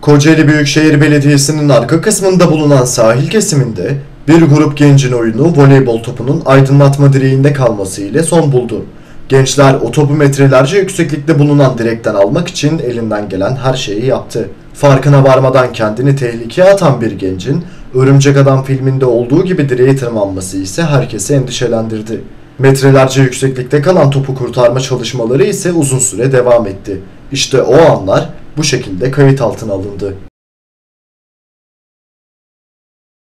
Kocaeli Büyükşehir Belediyesi'nin arka kısmında bulunan sahil kesiminde bir grup gencin oyunu voleybol topunun aydınlatma direğinde kalması ile son buldu. Gençler o topu metrelerce yükseklikte bulunan direkten almak için elinden gelen her şeyi yaptı. Farkına varmadan kendini tehlikeye atan bir gencin Örümcek Adam filminde olduğu gibi direğe tırmanması ise herkesi endişelendirdi. Metrelerce yükseklikte kalan topu kurtarma çalışmaları ise uzun süre devam etti. İşte o anlar bu şekilde kayıt altına alındı.